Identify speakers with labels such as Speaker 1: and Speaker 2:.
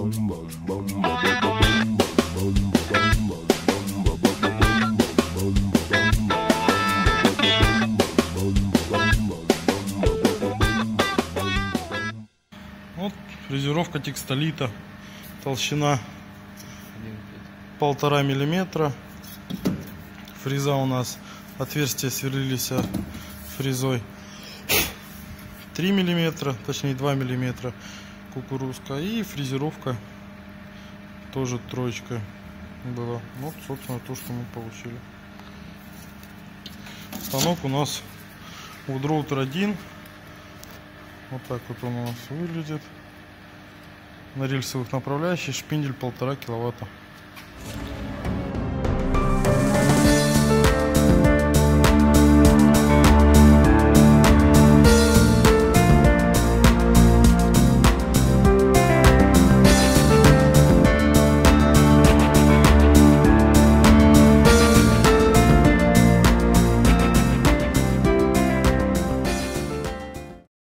Speaker 1: Вот фрезеровка текстолита, толщина полтора миллиметра. Фреза у нас отверстия сверлились э, фрезой 3 миллиметра, точнее 2 миллиметра кукурузка. И фрезеровка тоже троечка была. Вот, собственно, то, что мы получили. Станок у нас Woodrouter 1. Вот так вот он у нас выглядит. На рельсовых направляющих шпиндель полтора киловатта.